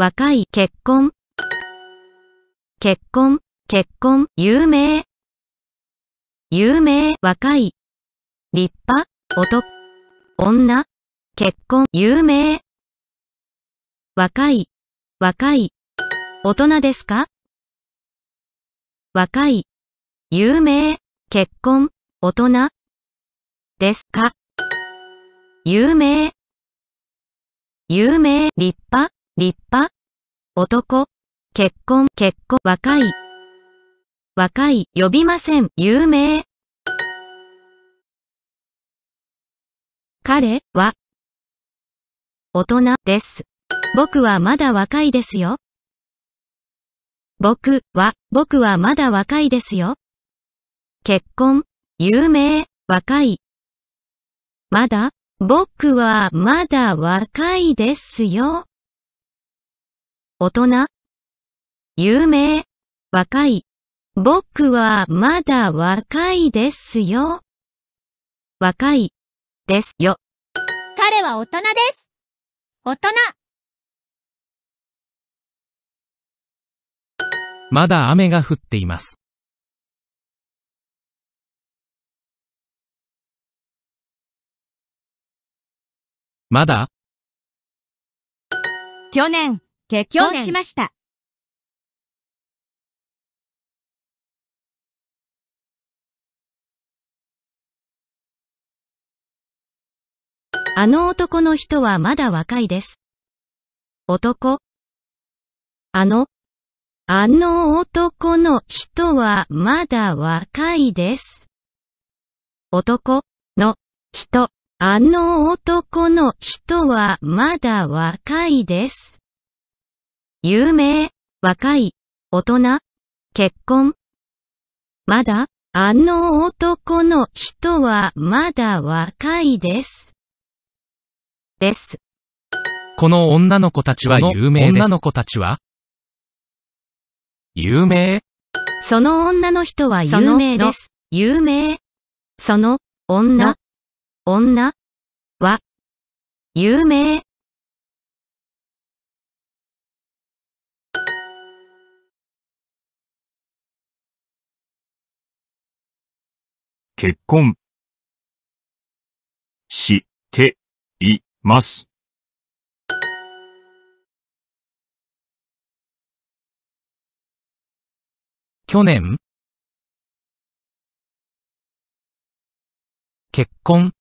若い、結婚？結婚、結婚、有名？有名、若い？立派、男、女、結婚、有名？若い、若い？大人ですか？若い、有名、結婚、大人？ですか？有名、有名、立派、立派、男、結婚、結婚、若い、若い、呼びません、有名？彼？は、大人です。僕はまだ若いですよ。僕？は、僕はまだ若いですよ。結婚、有名、若い？まだ、僕はまだ若いですよ。大人、有名、若い？僕はまだ若いですよ。若い、ですよ。彼は大人です。大人。まだ雨が降っています。まだ？去年、結婚しました。あの男の人はまだ若いです。男？あの、あの男の人はまだ若いです。男？の？人？あの男の人はまだ若いです。有名、若い、大人、結婚？まだ、あの男の人はまだ若いです。です。この女の子たちは有名です。女の子たちは？有名？その女の人はその有名です。有名？その女、女？は？有名？結婚。しています。去年。結婚。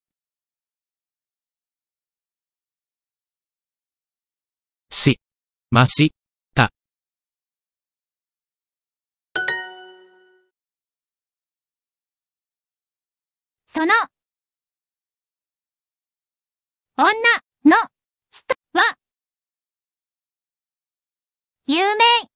し、まし、その、女の人は、有名、